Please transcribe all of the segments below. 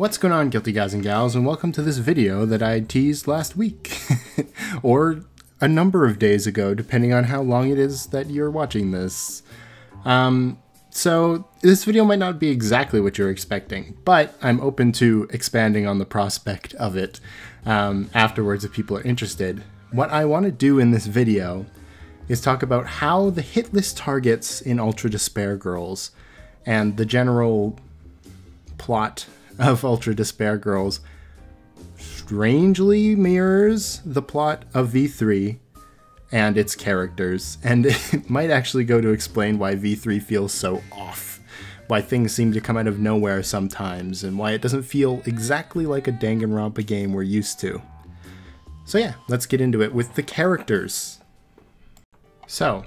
What's going on, guilty guys and gals, and welcome to this video that I teased last week. or a number of days ago, depending on how long it is that you're watching this. Um, so, this video might not be exactly what you're expecting, but I'm open to expanding on the prospect of it um, afterwards if people are interested. What I want to do in this video is talk about how the hit list targets in Ultra Despair Girls and the general plot of Ultra Despair Girls strangely mirrors the plot of V3 and its characters, and it might actually go to explain why V3 feels so off, why things seem to come out of nowhere sometimes, and why it doesn't feel exactly like a Danganronpa game we're used to. So yeah, let's get into it with the characters. So,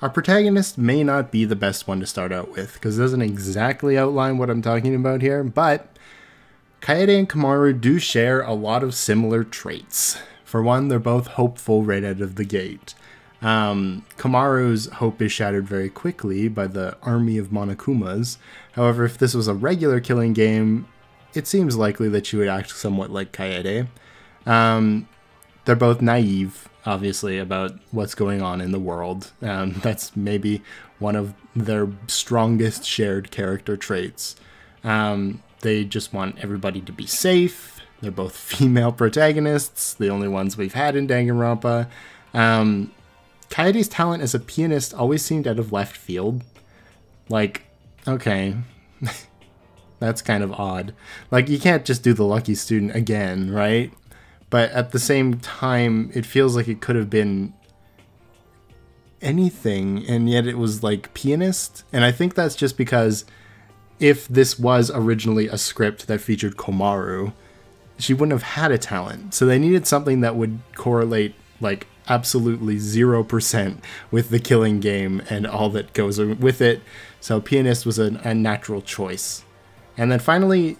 our protagonist may not be the best one to start out with, because it doesn't exactly outline what I'm talking about here, but Kaede and Komaru do share a lot of similar traits. For one, they're both hopeful right out of the gate. Um, Komaru's hope is shattered very quickly by the army of Monokumas. However, if this was a regular killing game, it seems likely that she would act somewhat like Kaede. Um, they're both naive, obviously, about what's going on in the world. Um, that's maybe one of their strongest shared character traits. Um, they just want everybody to be safe. They're both female protagonists, the only ones we've had in Danganronpa. Um, talent as a pianist always seemed out of left field. Like, okay, that's kind of odd. Like, you can't just do the lucky student again, right? But at the same time, it feels like it could have been anything, and yet it was like pianist. And I think that's just because if this was originally a script that featured Komaru, she wouldn't have had a talent. So they needed something that would correlate like absolutely 0% with the killing game and all that goes with it. So pianist was a, a natural choice. And then finally,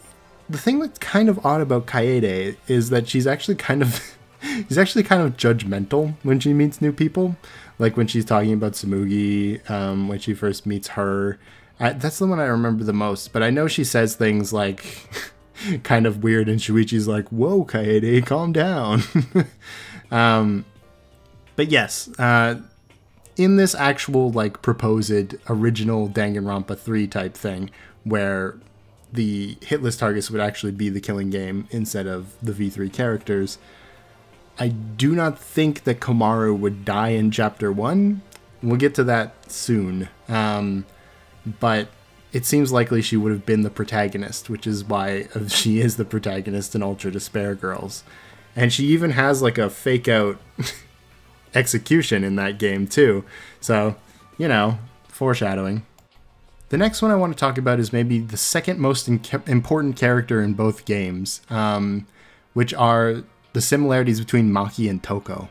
the thing that's kind of odd about Kaede is that she's actually kind of she's actually kind of judgmental when she meets new people. Like when she's talking about Tsumugi, um, when she first meets her, I, that's the one I remember the most. But I know she says things like kind of weird, and Shuichi's like, "Whoa, Kaede, calm down." um, but yes, uh, in this actual like proposed original Danganronpa three type thing, where the hit list targets would actually be the killing game instead of the V3 characters. I do not think that Komaru would die in chapter one. We'll get to that soon. Um, but it seems likely she would have been the protagonist, which is why she is the protagonist in Ultra Despair Girls. And she even has like a fake out execution in that game too. So, you know, foreshadowing. The next one I want to talk about is maybe the second most important character in both games, um, which are the similarities between Maki and Toko.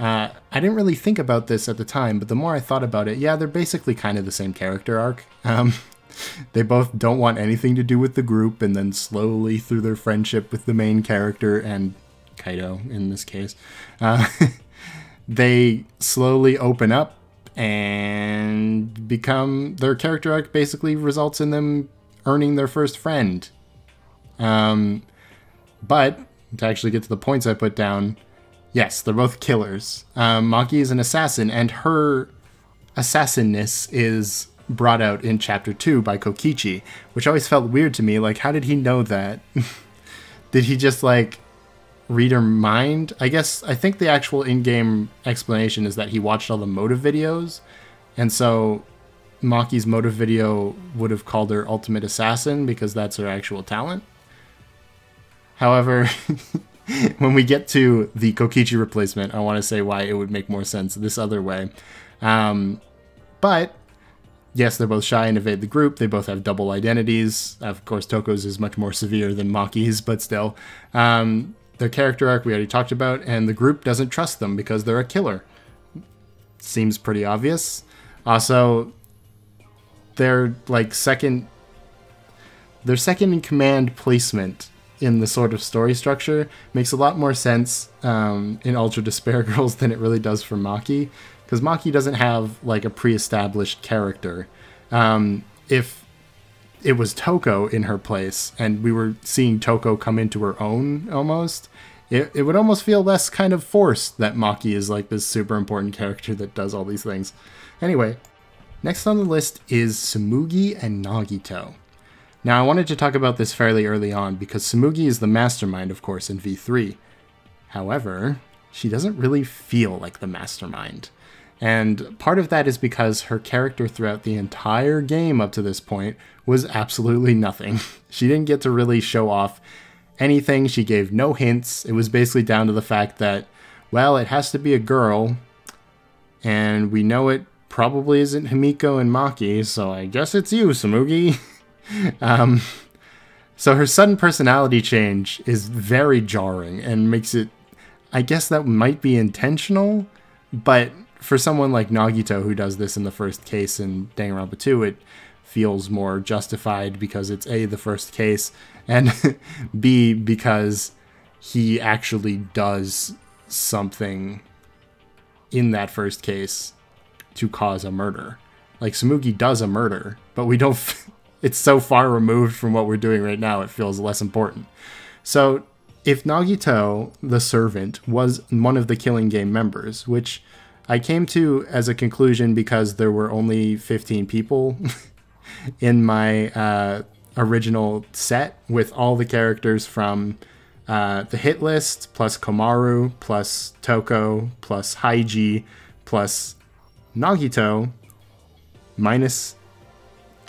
Uh, I didn't really think about this at the time, but the more I thought about it, yeah, they're basically kind of the same character arc. Um, they both don't want anything to do with the group, and then slowly, through their friendship with the main character and Kaito in this case, uh, they slowly open up and become their character arc basically results in them earning their first friend. Um, but to actually get to the points I put down, Yes, they're both killers. Um, Maki is an assassin, and her assassinness is brought out in chapter 2 by Kokichi, which always felt weird to me. Like, how did he know that? did he just, like, read her mind? I guess, I think the actual in game explanation is that he watched all the motive videos, and so Maki's motive video would have called her Ultimate Assassin because that's her actual talent. However, when we get to the Kokichi replacement, I want to say why it would make more sense this other way. Um, but yes, they're both shy and evade the group. They both have double identities. Of course, Toko's is much more severe than Maki's, but still. Um, their character arc we already talked about, and the group doesn't trust them because they're a killer. Seems pretty obvious. Also, their like second, their second in command placement in the sort of story structure makes a lot more sense um, in Ultra Despair Girls than it really does for Maki, because Maki doesn't have like a pre-established character. Um, if it was Toko in her place and we were seeing Toko come into her own almost, it, it would almost feel less kind of forced that Maki is like this super important character that does all these things. Anyway, next on the list is Tsumugi and Nagito. Now, I wanted to talk about this fairly early on because Tsumugi is the mastermind, of course, in V3. However, she doesn't really feel like the mastermind. And part of that is because her character throughout the entire game up to this point was absolutely nothing. she didn't get to really show off anything, she gave no hints. It was basically down to the fact that, well, it has to be a girl, and we know it probably isn't Himiko and Maki, so I guess it's you, Tsumugi. um, so her sudden personality change is very jarring and makes it. I guess that might be intentional, but for someone like Nagito who does this in the first case in Danganronpa 2, it feels more justified because it's A, the first case, and B, because he actually does something in that first case to cause a murder. Like Tsumugi does a murder, but we don't. It's so far removed from what we're doing right now, it feels less important. So, if Nagito, the servant, was one of the killing game members, which I came to as a conclusion because there were only 15 people in my uh, original set with all the characters from uh, the hit list plus Komaru plus Toko plus Haiji plus Nagito minus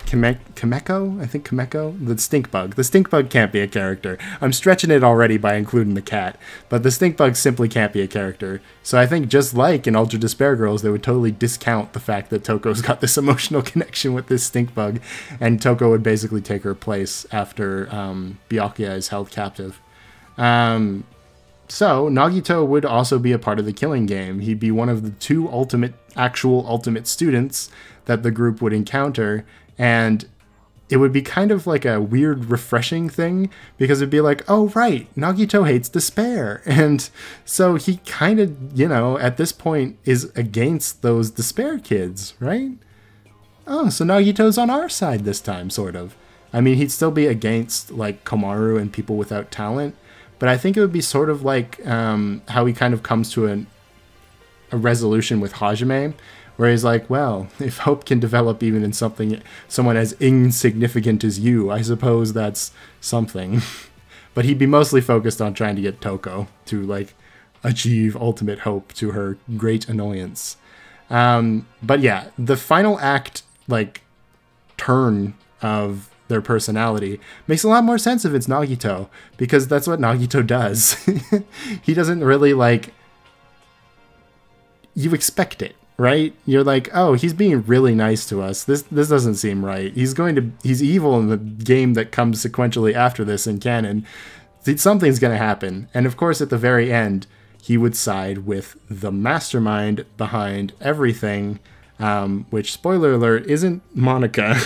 Kame- Kameko? I think Kameko? The stink bug. The stink bug can't be a character. I'm stretching it already by including the cat, but the stink bug simply can't be a character. So I think just like in Ultra Despair Girls, they would totally discount the fact that Toko's got this emotional connection with this stink bug, and Toko would basically take her place after um, Byakuya is held captive. Um, so Nagito would also be a part of the killing game. He'd be one of the two ultimate, actual ultimate students that the group would encounter and it would be kind of like a weird refreshing thing because it'd be like oh right nagito hates despair. And so he kind of you know at this point is against those despair kids right? Oh so nagito's on our side this time sort of. I mean he'd still be against like komaru and people without talent but i think it would be sort of like um, how he kind of comes to an, a resolution with hajime where he's like, well, if hope can develop even in something someone as insignificant as you, I suppose that's something. but he'd be mostly focused on trying to get Toko to like achieve ultimate hope to her great annoyance. Um, but yeah, the final act like turn of their personality makes a lot more sense if it's Nagito because that's what Nagito does. he doesn't really like you expect it right? You're like, oh, he's being really nice to us. This this doesn't seem right. He's going to he's evil in the game that comes sequentially after this in canon. Something's going to happen, and of course, at the very end, he would side with the mastermind behind everything. Um, which, spoiler alert, isn't Monaca,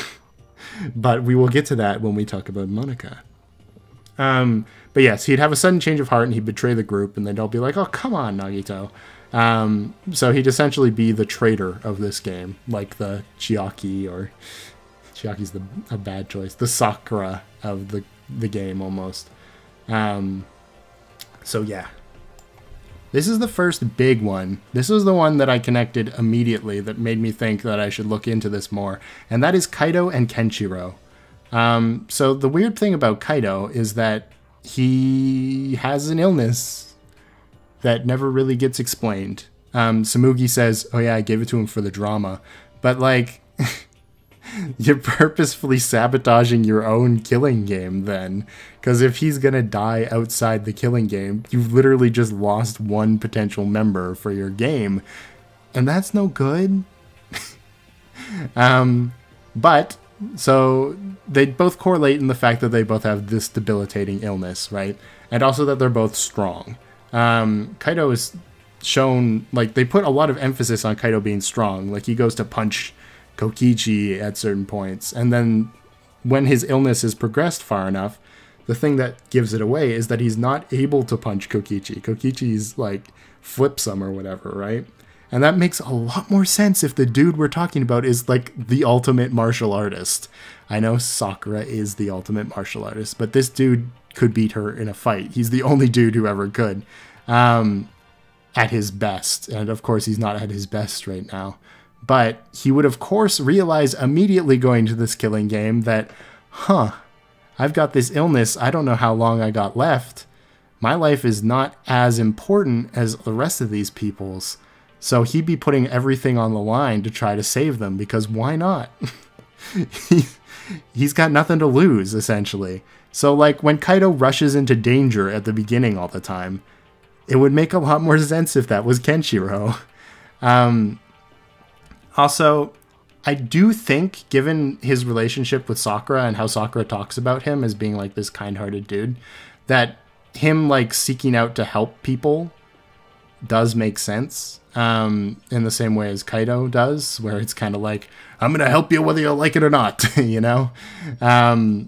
but we will get to that when we talk about Monaca. Um, but yes, he'd have a sudden change of heart and he'd betray the group, and then they'd all be like, "Oh, come on, Nagito." Um, so he'd essentially be the traitor of this game, like the Chiaki or Chiaki's the a bad choice, the Sakura of the the game almost. Um, so yeah, this is the first big one. This was the one that I connected immediately that made me think that I should look into this more, and that is Kaito and Kenshiro. Um, so the weird thing about Kaito is that he has an illness that never really gets explained. Um, Tsumugi says, "Oh yeah, I gave it to him for the drama," but like, you're purposefully sabotaging your own killing game then, because if he's gonna die outside the killing game, you've literally just lost one potential member for your game, and that's no good. um, but so they both correlate in the fact that they both have this debilitating illness, right? And also that they're both strong um, Kaito is shown like they put a lot of emphasis on Kaito being strong. Like he goes to punch Kokichi at certain points, and then when his illness has progressed far enough, the thing that gives it away is that he's not able to punch Kokichi. Kokichi's like flips him or whatever, right? And that makes a lot more sense if the dude we're talking about is like the ultimate martial artist. I know Sakura is the ultimate martial artist, but this dude could beat her in a fight. He's the only dude who ever could. Um, at his best. And of course, he's not at his best right now. But he would, of course, realize immediately going to this killing game that, huh, I've got this illness. I don't know how long I got left. My life is not as important as the rest of these people's. So he'd be putting everything on the line to try to save them because why not? he, he's got nothing to lose, essentially. So, like, when Kaito rushes into danger at the beginning all the time, it would make a lot more sense if that was Kenshiro. Um, also, I do think, given his relationship with Sakura and how Sakura talks about him as being like this kind-hearted dude, that him like seeking out to help people does make sense. Um, in the same way as Kaito does, where it's kind of like, I'm gonna help you whether you like it or not, you know. Um,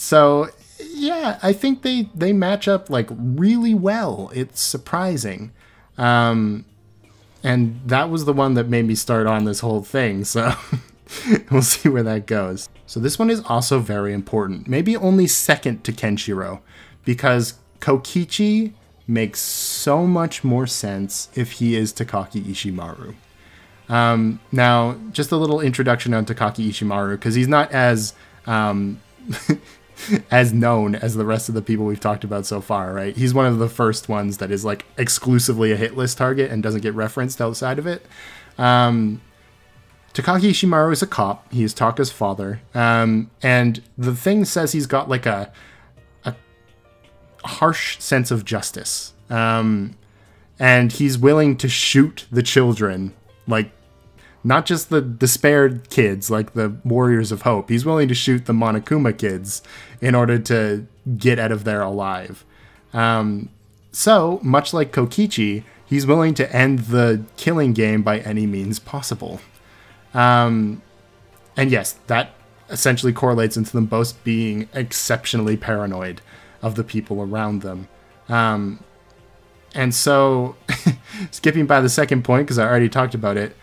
so yeah, I think they they match up like really well. It's surprising. Um, and that was the one that made me start on this whole thing. So we'll see where that goes. So this one is also very important, maybe only second to Kenshiro, because Kokichi makes so much more sense if he is Takaaki Ishimaru. Um, now, just a little introduction on Takaaki Ishimaru, because he's not as um, as known as the rest of the people we've talked about so far, right? He's one of the first ones that is like exclusively a hit list target and doesn't get referenced outside of it. Um, Ishimaru is a cop. He is Taka's father. Um, and the thing says he's got like a, a harsh sense of justice. Um, and he's willing to shoot the children like not just the, spared kids like the Warriors of Hope. He's willing to shoot the Monokuma kids in order to get out of there alive. Um, so, much like Kokichi, he's willing to end the killing game by any means possible. Um, and yes, that essentially correlates into them both being exceptionally paranoid of the people around them. Um, and so, skipping by the second point, because I already talked about it,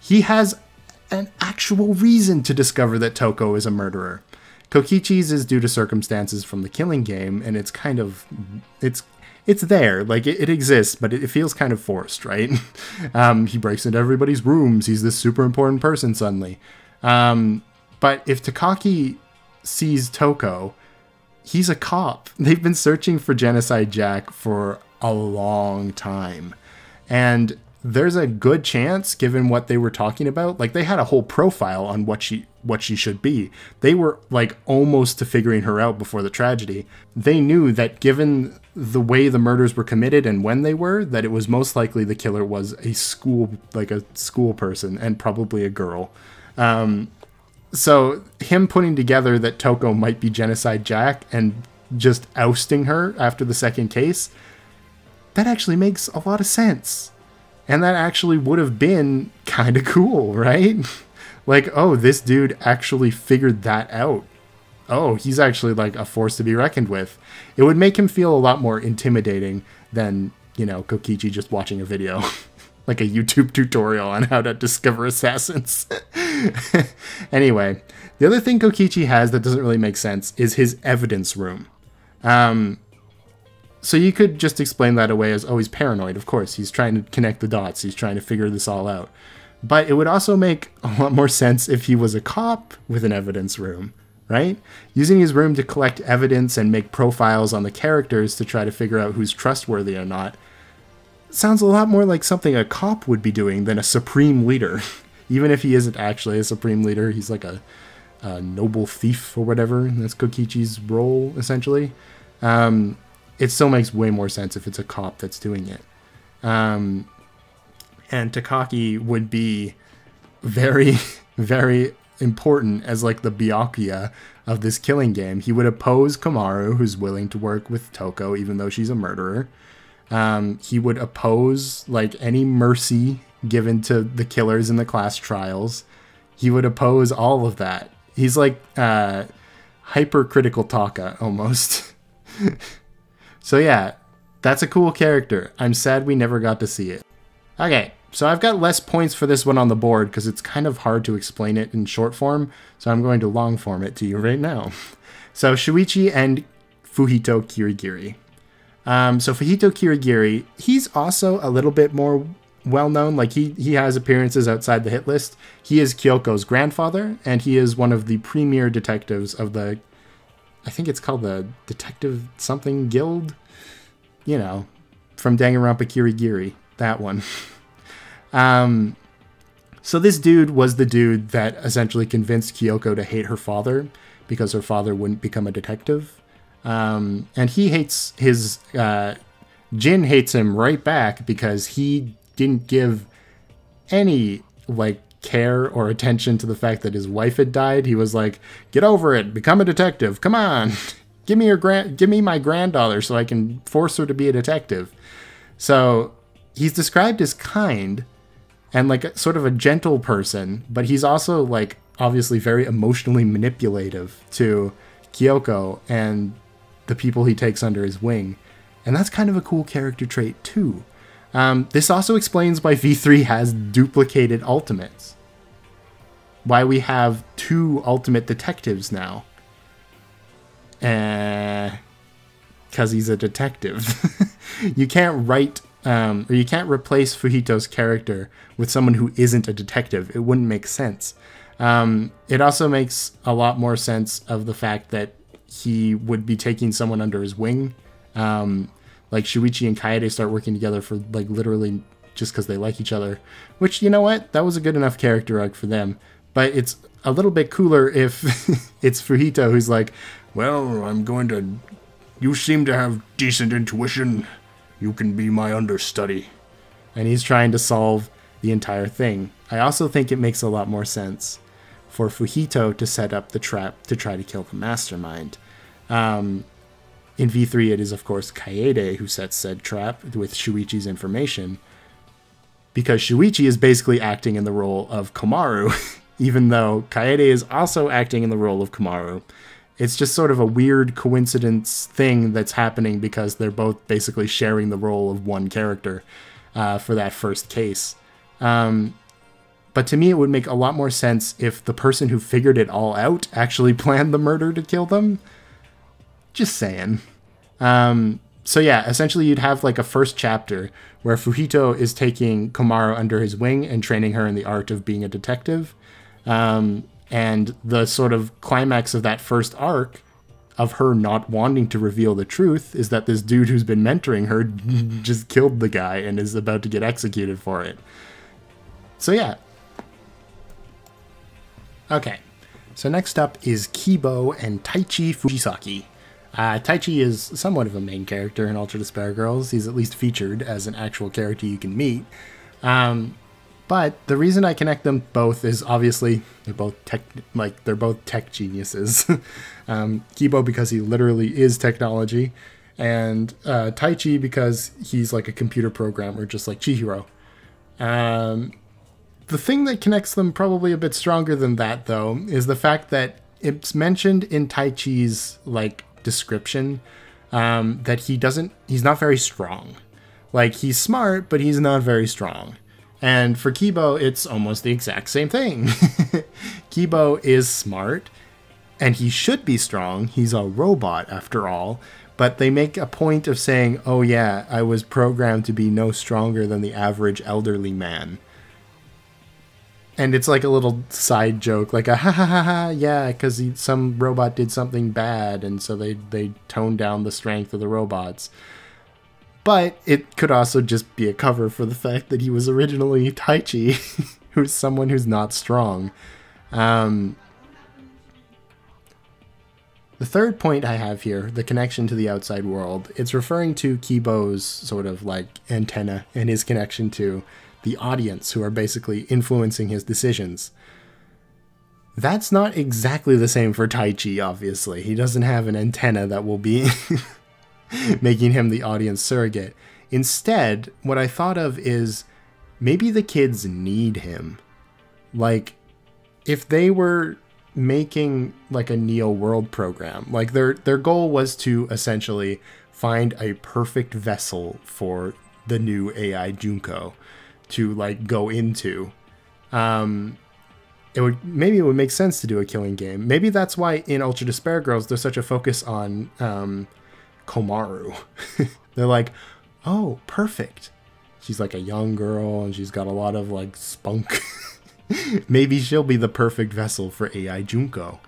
he has an actual reason to discover that Toko is a murderer. Kokichi's is due to circumstances from the killing game, and it's kind of it's it's there, like it, it exists, but it, it, feels kind of forced, right? um, he breaks into everybody's rooms. He's this super important person suddenly. Um, but if Takaaki sees Toko, he's a cop. They've been searching for Genocide Jack for a long time, and there's a good chance given what they were talking about like they had a whole profile on what she what she should be. They were like almost to figuring her out before the tragedy. They knew that given the way the murders were committed and when they were that it was most likely the killer was a school like a school person and probably a girl. Um, so him putting together that toko might be genocide jack and just ousting her after the second case that actually makes a lot of sense and that actually would have been kind of cool, right? like, oh, this dude actually figured that out. Oh, he's actually like a force to be reckoned with. It would make him feel a lot more intimidating than, you know, Kokichi just watching a video. like a YouTube tutorial on how to discover assassins. anyway, the other thing Kokichi has that doesn't really make sense is his evidence room. Um, so you could just explain that away as, oh, paranoid. Of course, he's trying to connect the dots. He's trying to figure this all out. But it would also make a lot more sense if he was a cop with an evidence room, right? Using his room to collect evidence and make profiles on the characters to try to figure out who's trustworthy or not sounds a lot more like something a cop would be doing than a supreme leader. Even if he isn't actually a supreme leader, he's like a, a noble thief or whatever. That's Kokichi's role, essentially. Um, it still makes way more sense if it's a cop that's doing it. Um, and Takaaki would be very, very important as like the Byakuya of this killing game. He would oppose Komaru, who's willing to work with Toko, even though she's a murderer. Um, he would oppose like any mercy given to the killers in the class trials. He would oppose all of that. He's like uh, hypercritical Taka almost. So yeah, that's a cool character. I'm sad we never got to see it. Okay, So I've got less points for this one on the board because it's kind of hard to explain it in short form. So I'm going to long form it to you right now. So Shuichi and Fuhito Kirigiri. Um, so Fuhito Kirigiri, he's also a little bit more well known. Like he he has appearances outside the hit list. He is Kyoko's grandfather, and he is one of the premier detectives of the. I think it's called the Detective Something Guild. You know, from Danganronpa Kirigiri, that one. um, so this dude was the dude that essentially convinced Kyoko to hate her father because her father wouldn't become a detective. Um, and he hates his uh, Jin hates him right back because he didn't give any like care or attention to the fact that his wife had died. He was like, "Get over it, become a detective. Come on, give me your grand, give me my granddaughter so I can force her to be a detective." So he's described as kind and like sort of a gentle person, but he's also like obviously very emotionally manipulative to Kyoko and the people he takes under his wing. And that's kind of a cool character trait, too. Um, this also explains why V3 has duplicated ultimates. Why we have two ultimate detectives now. Because uh, he's a detective. you can't write, um, or you can't replace Fuhito's character with someone who isn't a detective. It wouldn't make sense. Um, it also makes a lot more sense of the fact that he would be taking someone under his wing. Um, like Shuichi and Kaede start working together for like literally just because they like each other. Which you know what, that was a good enough character arc for them. But it's a little bit cooler if it's Fuhito who's like, "Well, I'm going to. You seem to have decent intuition. You can be my understudy," and he's trying to solve the entire thing. I also think it makes a lot more sense for Fuhito to set up the trap to try to kill the mastermind. Um, in V3, it is, of course, Kaede who sets said trap with Shuichi's information, because Shuichi is basically acting in the role of Komaru, even though Kaede is also acting in the role of Komaru. It's just sort of a weird coincidence thing that's happening because they're both basically sharing the role of one character uh, for that first case. Um, but to me, it would make a lot more sense if the person who figured it all out actually planned the murder to kill them. Just saying. Um, so yeah, essentially you'd have like a first chapter where Fuhito is taking Komaru under his wing and training her in the art of being a detective. Um, and the sort of climax of that first arc of her not wanting to reveal the truth is that this dude who's been mentoring her just killed the guy and is about to get executed for it. So yeah, Okay, so next up is Kibo and Taichi Fujisaki. Uh, Taichi is somewhat of a main character in Ultra Despair Girls. He's at least featured as an actual character you can meet. Um, but the reason I connect them both is obviously they're both tech, like they're both tech geniuses. um, Kibo because he literally is technology, and uh, Taichi because he's like a computer programmer, just like Chihiro. Um, the thing that connects them probably a bit stronger than that, though, is the fact that it's mentioned in Taichi's like description um, that he doesn't, he's not very strong. Like he's smart, but he's not very strong. And for Kibo, it's almost the exact same thing. Kibo is smart, and he should be strong. He's a robot after all. But they make a point of saying, oh, yeah, I was programmed to be no stronger than the average elderly man and it's like a little side joke, like a ha ha ha ha, yeah, because some robot did something bad, and so they they toned down the strength of the robots. But it could also just be a cover for the fact that he was originally Taichi, who's someone who's not strong. Um, the third point I have here, the connection to the outside world, it's referring to Kibo's sort of like antenna and his connection to the audience who are basically influencing his decisions. That's not exactly the same for Taichi, obviously. He doesn't have an antenna that will be making him the audience surrogate. Instead, what I thought of is maybe the kids need him. Like, if they were making like a Neo World program, like their their goal was to essentially find a perfect vessel for the new AI Junko to like go into. Um, it would maybe it would make sense to do a killing game. Maybe that's why in Ultra Despair Girls there's such a focus on um, Komaru. They're like, oh, perfect. She's like a young girl and she's got a lot of like spunk. maybe she'll be the perfect vessel for AI Junko.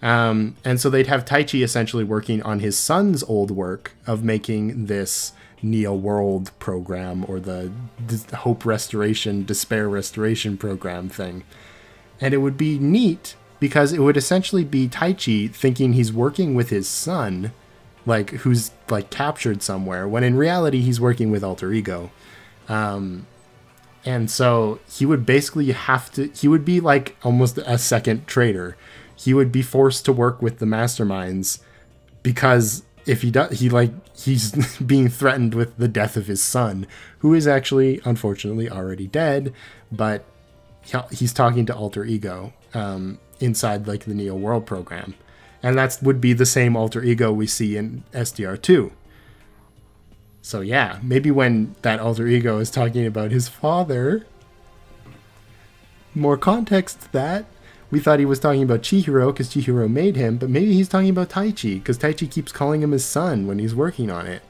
Um, and so they'd have Taichi essentially working on his son's old work of making this Neo World program or the Hope Restoration, Despair Restoration program thing. And it would be neat because it would essentially be Taichi thinking he's working with his son, like who's like captured somewhere, when in reality he's working with Alter Ego. Um, and so he would basically have to, he would be like almost a second traitor. He would be forced to work with the masterminds because if he does, he like, he's being threatened with the death of his son, who is actually, unfortunately, already dead, but he's talking to alter ego um, inside like the neo world program and that would be the same alter ego we see in sdr2 so yeah maybe when that alter ego is talking about his father more context to that we thought he was talking about Chihiro because Chihiro made him, but maybe he's talking about Taichi because Taichi keeps calling him his son when he's working on it.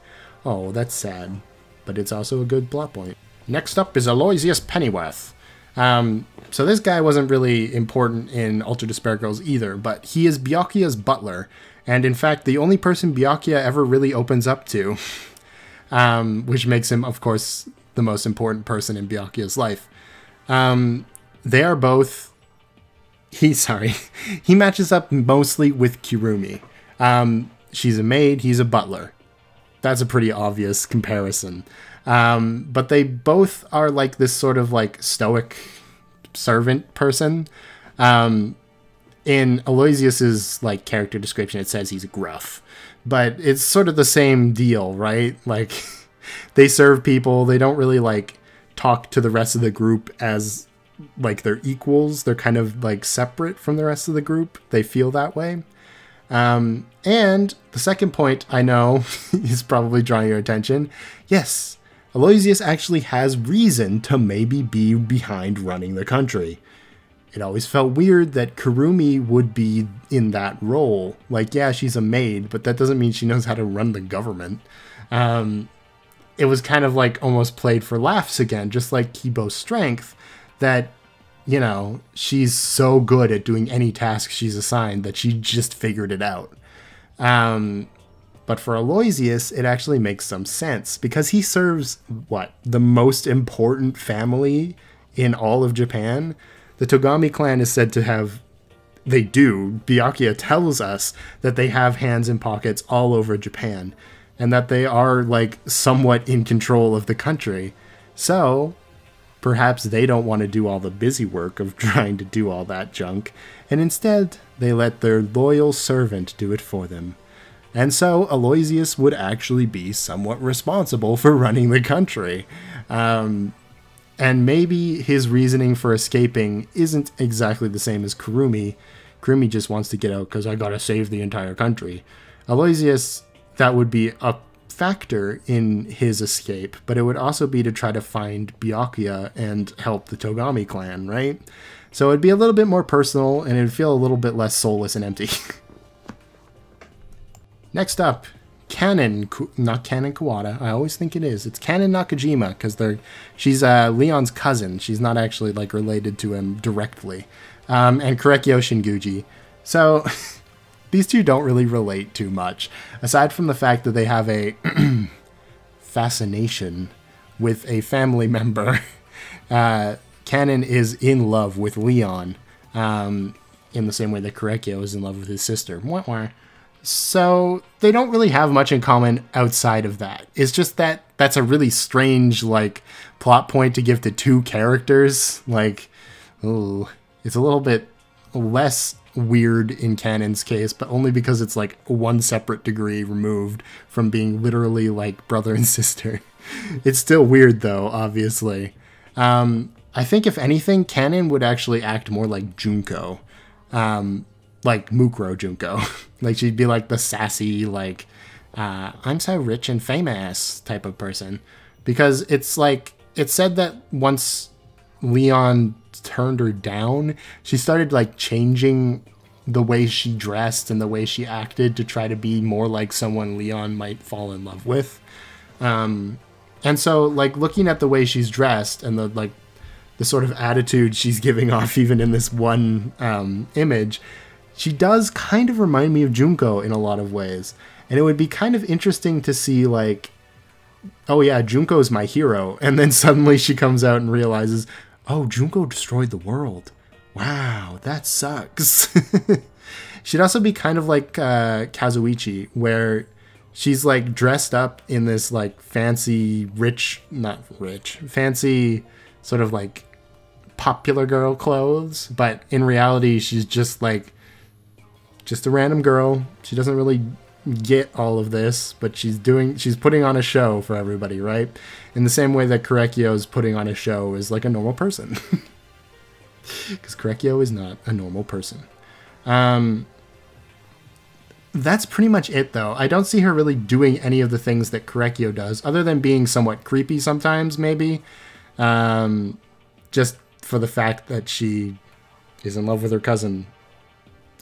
Oh, that's sad. But it's also a good plot point. Next up is Aloysius Pennyworth. Um, so this guy wasn't really important in Ultra Despair Girls either, but he is Byakuya's butler, and in fact, the only person Byakuya ever really opens up to, um, which makes him, of course, the most important person in Byakuya's life. Um, they are both. He sorry, he matches up mostly with Kirumi. Um, she's a maid, he's a butler. That's a pretty obvious comparison. Um, but they both are like this sort of like stoic servant person. Um, in Aloysius's like character description, it says he's gruff, but it's sort of the same deal, right? Like they serve people. They don't really like talk to the rest of the group as like they're equals. They're kind of like separate from the rest of the group. They feel that way. Um, and the second point I know is probably drawing your attention. Yes, Aloysius actually has reason to maybe be behind running the country. It always felt weird that Kirumi would be in that role. Like, yeah, she's a maid, but that doesn't mean she knows how to run the government. Um, it was kind of like almost played for laughs again, just like Kibo's strength, that, you know, she's so good at doing any task she's assigned that she just figured it out. Um, but for Aloysius, it actually makes some sense because he serves what? The most important family in all of Japan. The Togami clan is said to have they do. Byakuya tells us that they have hands in pockets all over Japan and that they are like somewhat in control of the country. So, perhaps they don't want to do all the busy work of trying to do all that junk, and instead they let their loyal servant do it for them. And so Aloysius would actually be somewhat responsible for running the country. Um, and maybe his reasoning for escaping isn't exactly the same as Kirumi. Kirumi just wants to get out because I gotta save the entire country. Aloysius, that would be a factor in his escape, but it would also be to try to find Byakuya and help the Togami clan, right? So it'd be a little bit more personal and it'd feel a little bit less soulless and empty. Next up, Kanon, not Canon Kawada. I always think it is. It's Kanon Nakajima because they're she's uh, Leon's cousin. She's not actually like related to him directly. Um, and Korekiyo Shinguji. So these two don't really relate too much, aside from the fact that they have a fascination with a family member. Uh, Kanon is in love with Leon, um, in the same way that Korekiyo is in love with his sister. So they don't really have much in common outside of that. It's just that that's a really strange like plot point to give to two characters. Like, oh, it's a little bit less weird in Kanon's case, but only because it's like one separate degree removed from being literally like brother and sister. it's still weird though, obviously. Um, I think if anything, Kanon would actually act more like Junko. Um, like Mukuro Junko. like she'd be like the sassy, like, uh, I'm so rich and famous type of person. Because it's like it said that once Leon turned her down, she started like changing the way she dressed and the way she acted to try to be more like someone Leon might fall in love with. Um, and so, like looking at the way she's dressed and the like, the sort of attitude she's giving off, even in this one um, image, she does kind of remind me of Junko in a lot of ways. And it would be kind of interesting to see like, oh yeah, Junko's my hero, and then suddenly she comes out and realizes, oh, Junko destroyed the world. Wow, that sucks. She'd also be kind of like uh, Kazuichi, where she's like dressed up in this like fancy, rich, not rich, fancy sort of like popular girl clothes, but in reality, she's just like just a random girl. She doesn't really get all of this, but she's doing she's putting on a show for everybody, right? In the same way that Korekiyo is putting on a show as like a normal person. Because Korekiyo is not a normal person. Um, that's pretty much it, though. I don't see her really doing any of the things that Korekiyo does, other than being somewhat creepy sometimes, maybe. Um, just for the fact that she is in love with her cousin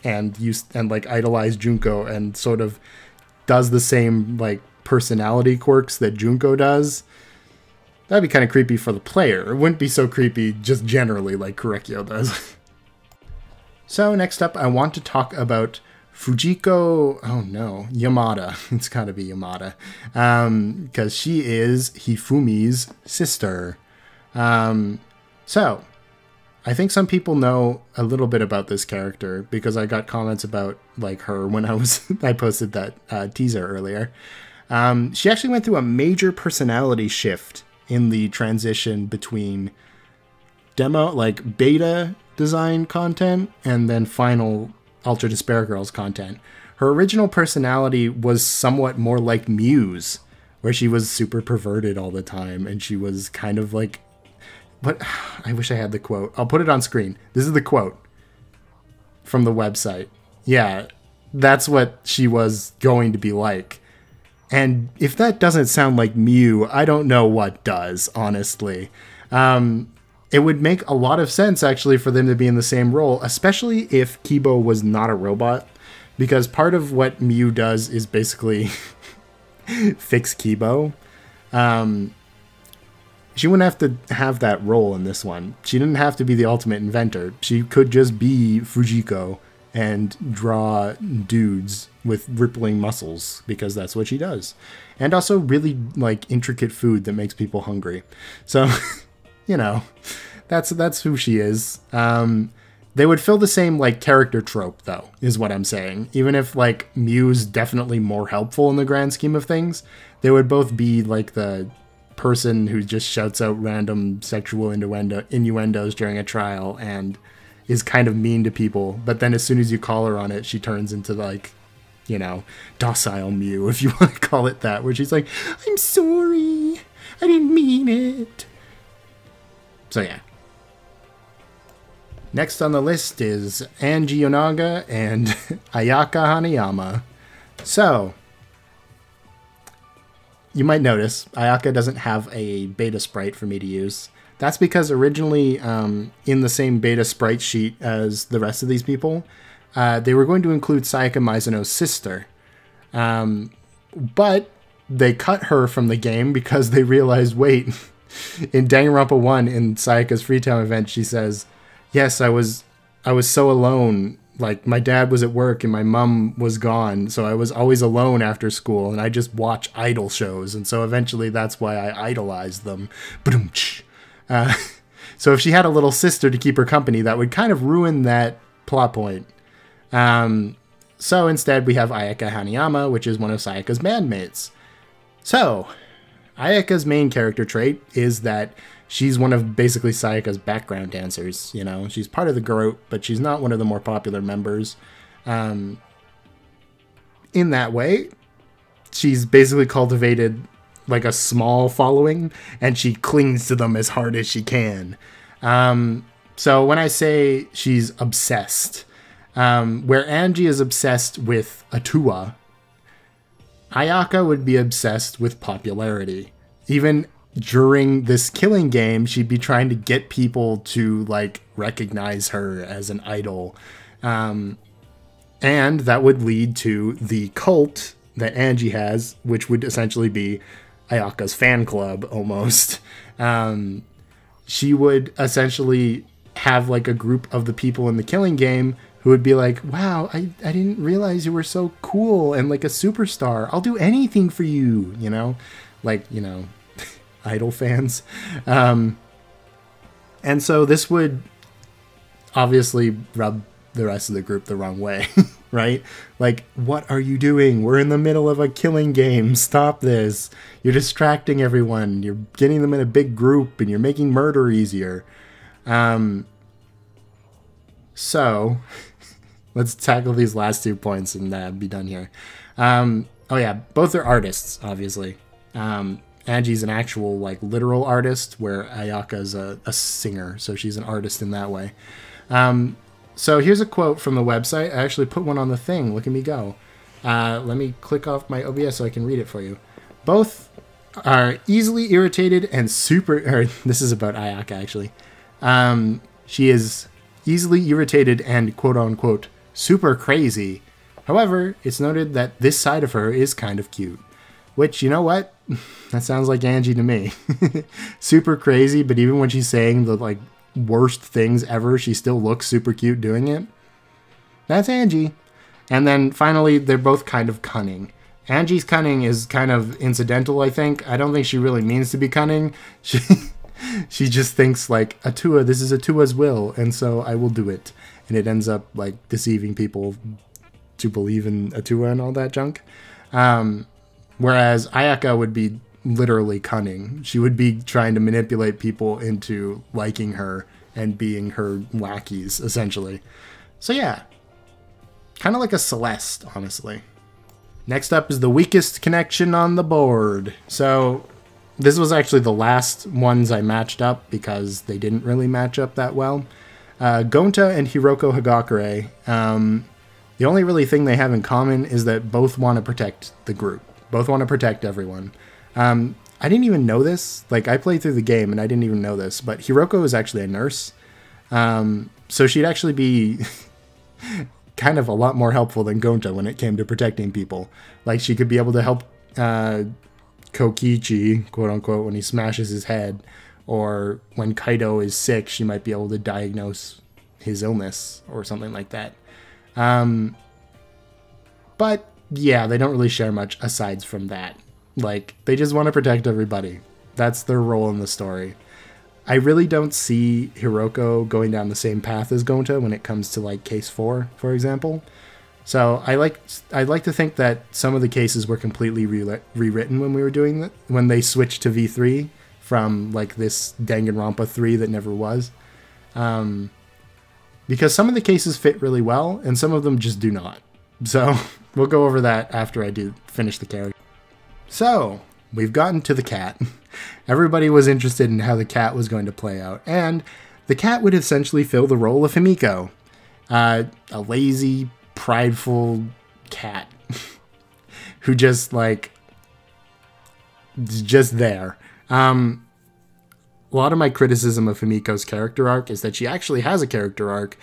and used and like idolize Junko and sort of does the same like personality quirks that Junko does. That'd be kind of creepy for the player. It wouldn't be so creepy just generally like Korekiyo does. so next up, I want to talk about Fujiko, oh no, Yamada. It's gotta be Yamada. Um, because um, she is Hifumi's sister. Um, so, I think some people know a little bit about this character because I got comments about like her when I was I posted that uh, teaser earlier. Um, she actually went through a major personality shift in the transition between demo like beta design content and then final Ultra Despair Girls content. Her original personality was somewhat more like Miu's, where she was super perverted all the time and she was kind of like what I wish I had the quote. I'll put it on screen. This is the quote from the website. Yeah, that's what she was going to be like. And if that doesn't sound like Miu, I don't know what does, honestly. Um, it would make a lot of sense actually for them to be in the same role, especially if Kibo was not a robot, because part of what Miu does is basically fix Kibo. Um, she wouldn't have to have that role in this one. She didn't have to be the ultimate inventor. She could just be Fujiko and draw dudes with rippling muscles because that's what she does. And also really like intricate food that makes people hungry. So you know, that's that's who she is. Um, they would fill the same like character trope though, is what I'm saying. Even if like Miu's definitely more helpful in the grand scheme of things, they would both be like the person who just shouts out random sexual innuendo innuendos during a trial and is kind of mean to people, but then as soon as you call her on it, she turns into like, you know, docile Miu, if you want to call it that, where she's like, I'm sorry, I didn't mean it. So yeah. Next on the list is Angie Yonaga and Ayaka Hanayama. So, you might notice Ayaka doesn't have a beta sprite for me to use. That's because originally, um, in the same beta sprite sheet as the rest of these people, uh, they were going to include Sayaka Maizono's sister. Um, but they cut her from the game because they realized, wait, in Danganronpa 1 in Sayaka's Free Time event, she says, "Yes, I was I was so alone. Like my dad was at work and my mom was gone, so I was always alone after school and I just watch idol shows and so eventually that's why I idolized them." Uh, so if she had a little sister to keep her company, that would kind of ruin that plot point. Um, so instead, we have Ayaka Hanayama, which is one of Sayaka's bandmates. So, Ayaka's main character trait is that she's one of basically Sayaka's background dancers. You know, she's part of the group, but she's not one of the more popular members. Um, in that way, she's basically cultivated like a small following, and she clings to them as hard as she can. Um, so when I say she's obsessed, um, where Angie is obsessed with Atua, Ayaka would be obsessed with popularity. Even during this killing game, she'd be trying to get people to like recognize her as an idol. Um, and that would lead to the cult that Angie has, which would essentially be Ayaka's fan club almost. Um, she would essentially have like a group of the people in the killing game who would be like, wow, I, I didn't realize you were so cool and like a superstar. I'll do anything for you, you know? Like, you know, idol fans. Um, and so this would obviously rub the rest of the group the wrong way, right? Like, what are you doing? We're in the middle of a killing game. Stop this. You're distracting everyone. You're getting them in a big group and you're making murder easier. Um, so, let's tackle these last two points and uh, be done here. Um, oh, yeah, both are artists, obviously. Um, Angie's an actual, like, literal artist, where Ayaka's a, a singer, so she's an artist in that way. Um, so here's a quote from the website. I actually put one on the thing. Look at me go. Uh, let me click off my OBS so I can read it for you. Both are easily irritated and super. Or, this is about Ayaka actually. Um, she is easily irritated and quote unquote super crazy. However, it's noted that this side of her is kind of cute. Which, you know what? that sounds like Angie to me. super crazy, but even when she's saying the like worst things ever, she still looks super cute doing it. That's Angie. And then finally, they're both kind of cunning. Angie's cunning is kind of incidental, I think. I don't think she really means to be cunning. She she just thinks like Atua, this is Atua's will, and so I will do it. And it ends up like deceiving people to believe in Atua and all that junk. Um, whereas Ayaka would be literally cunning. She would be trying to manipulate people into liking her and being her lackeys, essentially. So yeah, kind of like a Celeste, honestly. Next up is the weakest connection on the board. So this was actually the last ones I matched up because they didn't really match up that well. Uh, Gonta and Hiroko Hagakure, um, the only really thing they have in common is that both want to protect the group. Both want to protect everyone. Um, I didn't even know this. Like I played through the game and I didn't even know this, but Hiroko is actually a nurse. Um, so she'd actually be kind of a lot more helpful than Gonta when it came to protecting people. Like she could be able to help uh, Kokichi, quote unquote, when he smashes his head, or when Kaito is sick, she might be able to diagnose his illness or something like that. Um, but yeah, they don't really share much aside from that. Like, they just want to protect everybody. That's their role in the story. I really don't see Hiroko going down the same path as Gonta when it comes to like case 4, for example. So I like I like to think that some of the cases were completely re- rewritten when we were doing that when they switched to V3 from like this Danganronpa 3 that never was. Um, because some of the cases fit really well and some of them just do not. So we'll go over that after I do finish the character. So, we've gotten to the cat. Everybody was interested in how the cat was going to play out, and the cat would essentially fill the role of Himiko. Uh, a lazy, prideful cat who just, like, just there. Um, a lot of my criticism of Himiko's character arc is that she actually has a character arc,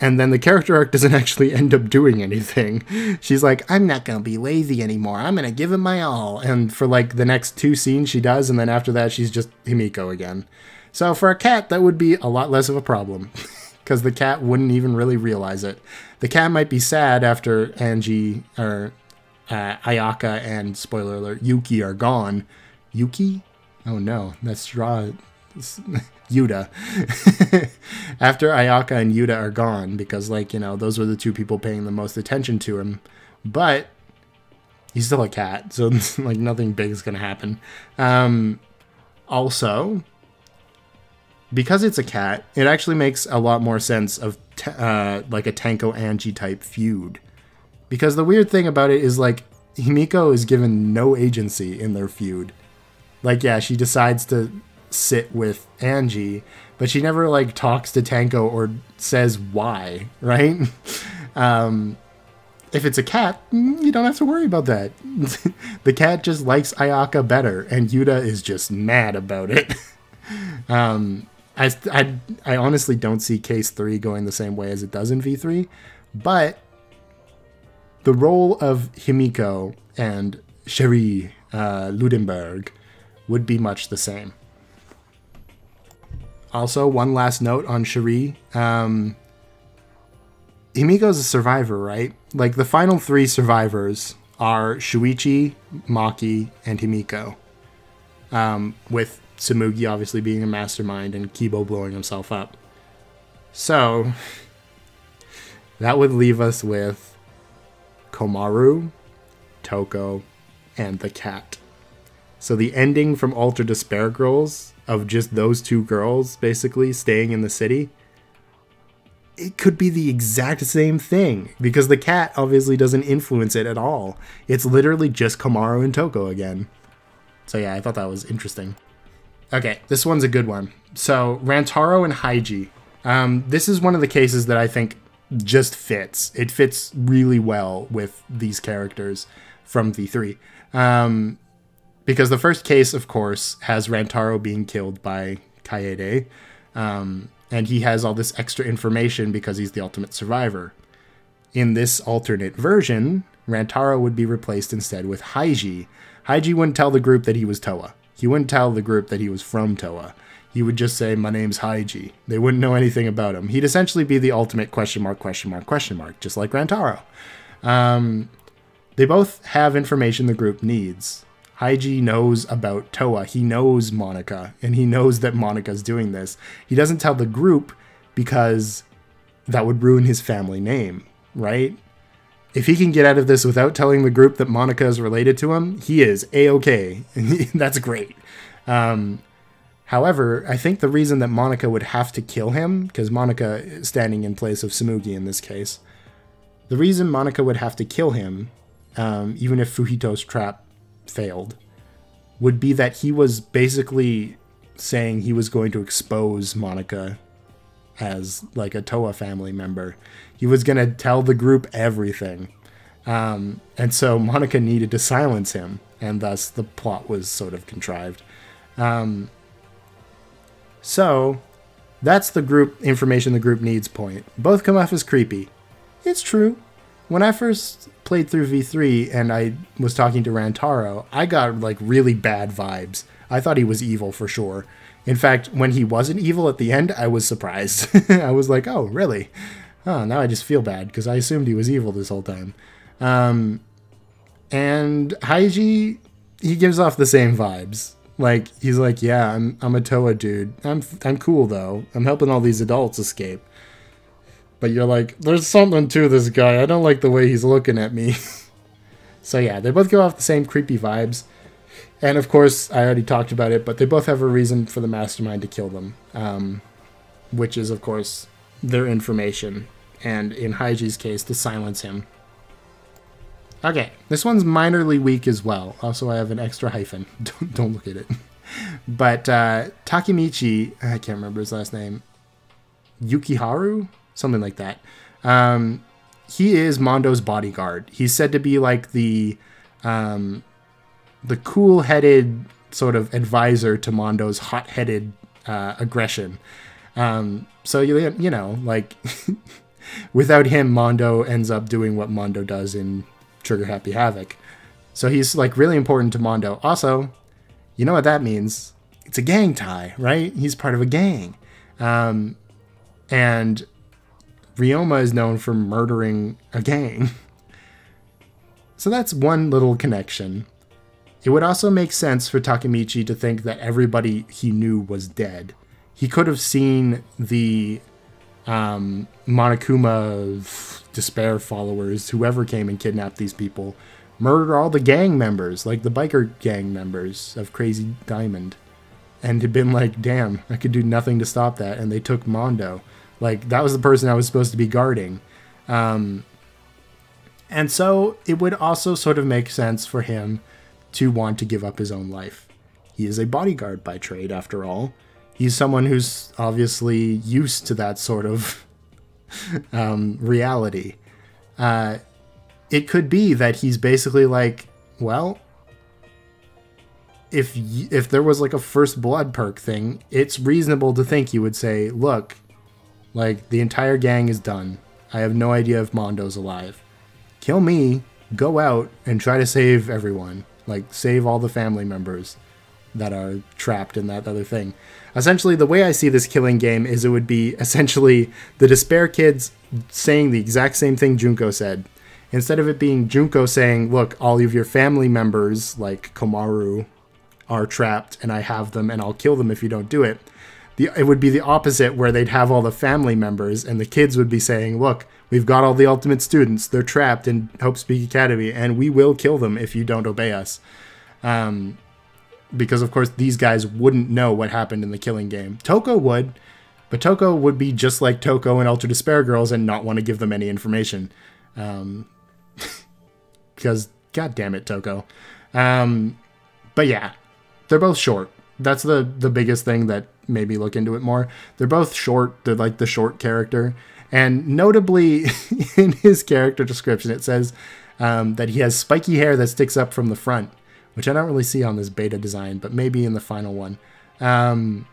and then the character arc doesn't actually end up doing anything. She's like, I'm not gonna be lazy anymore. I'm gonna give it my all. And for like the next two scenes, she does, and then after that, she's just Himiko again. So for a cat, that would be a lot less of a problem, because the cat wouldn't even really realize it. The cat might be sad after Angie or uh, Ayaka and spoiler alert Yuki are gone. Yuki? Oh no, that's draw. Yuta. After Ayaka and Yuta are gone because like you know those were the two people paying the most attention to him. But he's still a cat so like nothing big is gonna happen. Um, also because it's a cat it actually makes a lot more sense of uh, like a Tenko Angie type feud. Because the weird thing about it is like Himiko is given no agency in their feud. Like yeah she decides to sit with Angie, but she never like talks to Tenko or says why, right? um, if it's a cat, mm, you don't have to worry about that. the cat just likes Ayaka better, and Yuta is just mad about it. um, I, I, I honestly don't see Case 3 going the same way as it does in V3, but the role of Himiko and Cheri uh, Ludenberg would be much the same. Also, one last note on Cheri. Um, Himiko's a survivor, right? Like the final three survivors are Shuichi, Maki, and Himiko. Um, with Tsumugi obviously being a mastermind and Kibo blowing himself up. So, that would leave us with Komaru, Toko, and the cat. So the ending from Ultra Despair Girls of just those two girls basically staying in the city it could be the exact same thing because the cat obviously doesn't influence it at all. It's literally just Komaru and Toko again. So yeah, I thought that was interesting. Okay, this one's a good one. So Rantaro and Haiji. Um, this is one of the cases that I think just fits. It fits really well with these characters from V3. Um, because the first case, of course, has Rantaro being killed by Kaede. Um, and he has all this extra information because he's the ultimate survivor. In this alternate version, Rantaro would be replaced instead with Haiji. Haiji wouldn't tell the group that he was Towa. He wouldn't tell the group that he was from Towa. He would just say, My name's Haiji. They wouldn't know anything about him. He'd essentially be the ultimate question mark, question mark, question mark, just like Rantaro. Um, they both have information the group needs. Haiji knows about Towa. He knows Monaca, and he knows that Monaca's doing this. He doesn't tell the group because that would ruin his family name, right? If he can get out of this without telling the group that Monaca is related to him, he is a-okay. That's great. Um, however, I think the reason that Monaca would have to kill him, because Monaca is standing in place of Tsumugi in this case, the reason Monaca would have to kill him, um, even if Fuhito's trap failed would be that he was basically saying he was going to expose Monaca as like a Towa family member. He was going to tell the group everything. Um, and so Monaca needed to silence him, and thus the plot was sort of contrived. Um, so that's the group information the group needs point. Both come off as creepy. It's true when I first played through V3 and I was talking to Rantaro, I got like really bad vibes. I thought he was evil for sure. In fact, when he wasn't evil at the end, I was surprised. I was like, oh, really? Oh, now I just feel bad because I assumed he was evil this whole time. Um, and Haiji, he gives off the same vibes. Like he's like, yeah, I'm I'm a Towa dude. I'm I'm cool though. I'm helping all these adults escape but you're like, there's something to this guy. I don't like the way he's looking at me. so yeah, they both give off the same creepy vibes. And of course, I already talked about it, but they both have a reason for the mastermind to kill them, um, which is, of course, their information, and in Haiji's case, to silence him. Okay, this one's minorly weak as well. Also, I have an extra hyphen. don't, don't look at it. But uh, Takemichi, I can't remember his last name, Yukiharu? Something like that. Um, he is Mondo's bodyguard. He's said to be like the um, the cool-headed sort of advisor to Mondo's hot-headed uh, aggression. Um, so you you know like without him, Mondo ends up doing what Mondo does in Trigger Happy Havoc. So he's like really important to Mondo. Also, you know what that means? It's a gang tie, right? He's part of a gang. Um, and Ryoma is known for murdering a gang. So that's one little connection. It would also make sense for Takemichi to think that everybody he knew was dead. He could have seen the um, Monokuma despair followers, whoever came and kidnapped these people, murder all the gang members, like the biker gang members of Crazy Diamond, and had been like, damn, I could do nothing to stop that. And they took Mondo. Like that was the person I was supposed to be guarding. Um, and so it would also sort of make sense for him to want to give up his own life. He is a bodyguard by trade, after all. He's someone who's obviously used to that sort of um, reality. Uh, it could be that he's basically like, well, if y- if there was like a first blood perk thing, it's reasonable to think you would say, look, like the entire gang is done. I have no idea if Mondo's alive. Kill me, go out and try to save everyone. Like save all the family members that are trapped in that other thing. Essentially, the way I see this killing game is it would be essentially the Despair Kids saying the exact same thing Junko said. Instead of it being Junko saying, Look, all of your family members, like Komaru, are trapped and I have them and I'll kill them if you don't do it. The, it would be the opposite where they'd have all the family members and the kids would be saying, Look, we've got all the ultimate students. They're trapped in Hope's Peak Academy and we will kill them if you don't obey us. Um, because of course these guys wouldn't know what happened in the killing game. Toko would, but Toko would be just like Toko and Ultra Despair Girls and not want to give them any information. Um, because god damn it, Toko. Um, but yeah, they're both short. That's the the biggest thing that made me look into it more. They're both short. They're like the short character, and notably in his character description, it says um, that he has spiky hair that sticks up from the front which I don't really see on this beta design, but maybe in the final one. Um,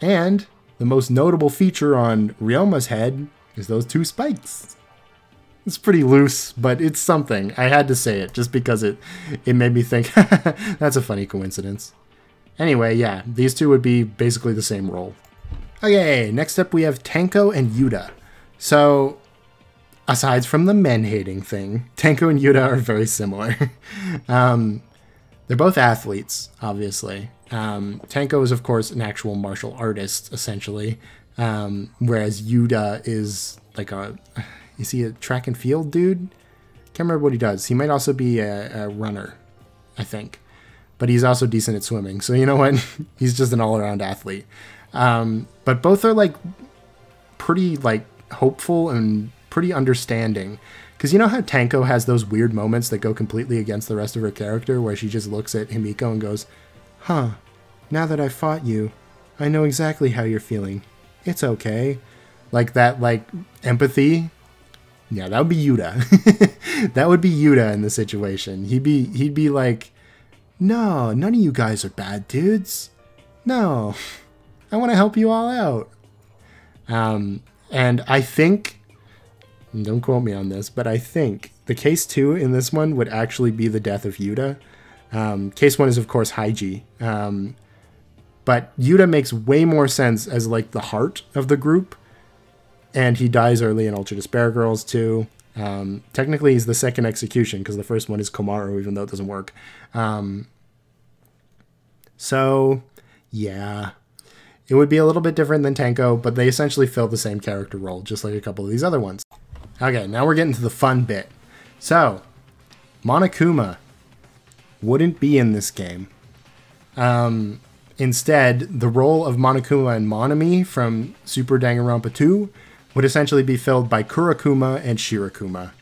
and the most notable feature on Ryoma's head is those two spikes. It's pretty loose, but it's something. I had to say it just because it it made me think that's a funny coincidence. Anyway, yeah, these two would be basically the same role. Okay, next up we have Tenko and Yuta. So aside from the men hating thing, Tenko and Yuta are very similar. um, they're both athletes, obviously. Um, Tenko is, of course, an actual martial artist, essentially, um, whereas Yuta is like a is he a track and field dude? Can't remember what he does. He might also be a, a runner, I think, but he's also decent at swimming. So you know what? he's just an all around athlete. Um, but both are like pretty like hopeful and pretty understanding. Because you know how Tenko has those weird moments that go completely against the rest of her character, where she just looks at Himiko and goes, Huh, now that I've fought you, I know exactly how you're feeling. It's okay. Like that, like, empathy. Yeah, that would be Yuta. that would be Yuta in the situation. He'd be, he'd be like, No, none of you guys are bad dudes. No, I want to help you all out. Um, and I think don't quote me on this, but I think the case two in this one would actually be the death of Yuta. Um, case one is, of course, Haiji. Um, but Yuta makes way more sense as like the heart of the group. And he dies early in Ultra Despair Girls too. Um, technically, he's the second execution because the first one is Komaru, even though it doesn't work. Um, so, yeah. It would be a little bit different than Tenko, but they essentially fill the same character role, just like a couple of these other ones. Okay, now we're getting to the fun bit. So, Monokuma wouldn't be in this game. Um, instead, the role of Monokuma and Monomi from Super Danganronpa 2 would essentially be filled by Kurokuma and Shirokuma.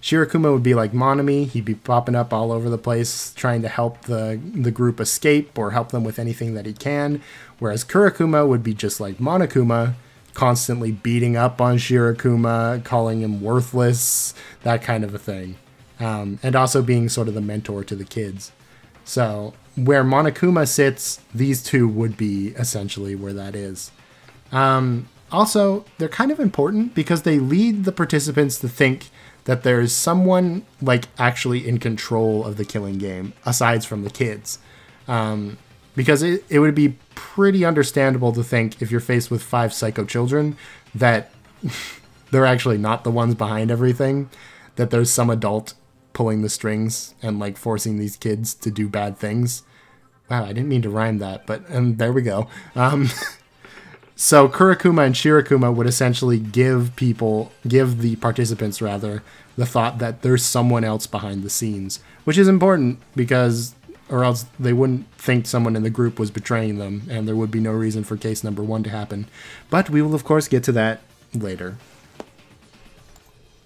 Shirokuma would be like Monomi, he'd be popping up all over the place trying to help the, the group escape or help them with anything that he can, whereas Kurokuma would be just like Monokuma, constantly beating up on Shirokuma, calling him worthless, that kind of a thing. Um, and also being sort of the mentor to the kids. So, where Monokuma sits, these two would be essentially where that is. Um, also, they're kind of important because they lead the participants to think that there's someone like actually in control of the killing game, aside from the kids. Um, because it, it would be pretty understandable to think if you're faced with five psycho children that they're actually not the ones behind everything, that there's some adult pulling the strings and like forcing these kids to do bad things. Wow, I didn't mean to rhyme that, but um, there we go. Um, so Kurokuma and Shirokuma would essentially give people, give the participants rather, the thought that there's someone else behind the scenes, which is important because or else they wouldn't think someone in the group was betraying them, and there would be no reason for case number one to happen. But we will, of course, get to that later.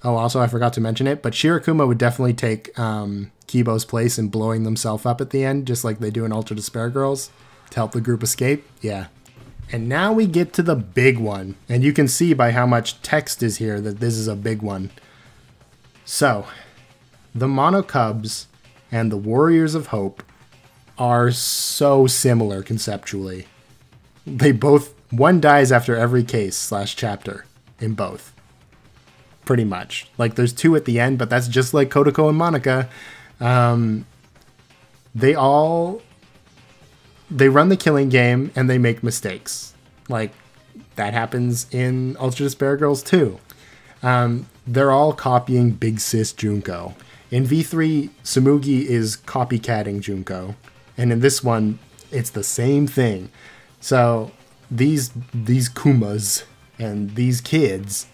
Oh, also, I forgot to mention it, but Shirokuma would definitely take um, Kibo's place in blowing themselves up at the end, just like they do in Ultra Despair Girls, to help the group escape. Yeah. And now we get to the big one. And you can see by how much text is here that this is a big one. So, the Mono Cubs and the Warriors of Hope are so similar conceptually. They both one dies after every case slash chapter in both. Pretty much. Like there's two at the end, but that's just like Kotoko and Monaca. Um, they all they run the killing game and they make mistakes. Like that happens in Ultra Despair Girls too. Um, they're all copying Big Sis Junko. In V3, Tsumugi is copycatting Junko, and in this one, it's the same thing. So these these Kumas and these kids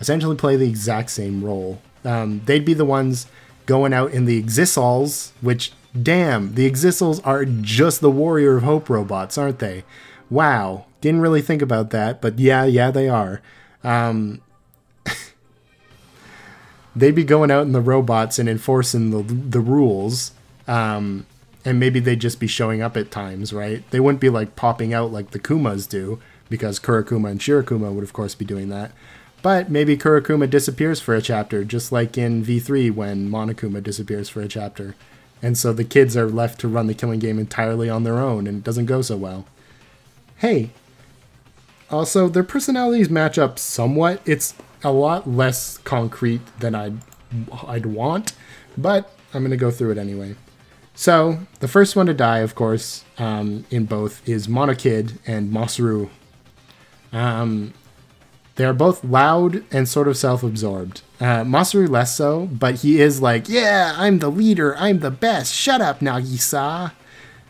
essentially play the exact same role. Um, they'd be the ones going out in the Exisals, which damn, the Exisals are just the Warrior of Hope robots, aren't they? Wow, didn't really think about that, but yeah, yeah, they are. Um, they'd be going out in the robots and enforcing the the rules. Um, and maybe they'd just be showing up at times, right? They wouldn't be like popping out like the Kumas do, because Kurokuma and Shirokuma would of course be doing that. But maybe Kurokuma disappears for a chapter, just like in V3 when Monokuma disappears for a chapter. And so the kids are left to run the killing game entirely on their own, and it doesn't go so well. Hey, also, their personalities match up somewhat. It's a lot less concrete than I'd, I'd want, but I'm going to go through it anyway. So, the first one to die, of course, um, in both is Monokid and Masaru. Um, they are both loud and sort of self absorbed. Uh, Masaru less so, but he is like, Yeah, I'm the leader. I'm the best. Shut up, Nagisa.